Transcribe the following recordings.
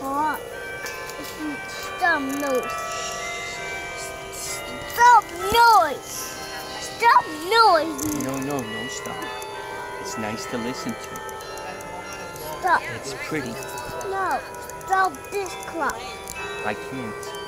Car. Stop noise. Stop noise. Stop noise. No, no, no, stop. It's nice to listen to. Stop. It's pretty. No. Stop this clock. I can't.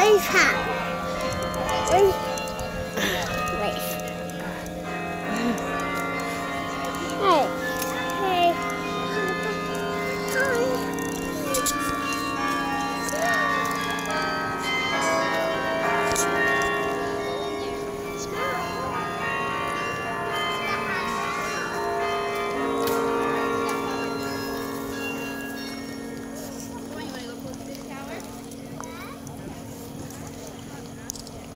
我给你，我。